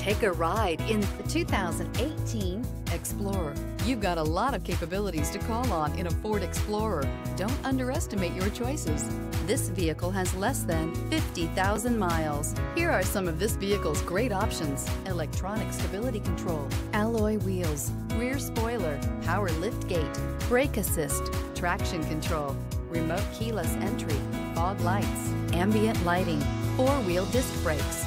Take a ride in the 2018 Explorer. You've got a lot of capabilities to call on in a Ford Explorer. Don't underestimate your choices. This vehicle has less than 50,000 miles. Here are some of this vehicle's great options. Electronic stability control, alloy wheels, rear spoiler, power lift gate, Brake assist, traction control, remote keyless entry, fog lights, ambient lighting. four-wheel disc brakes.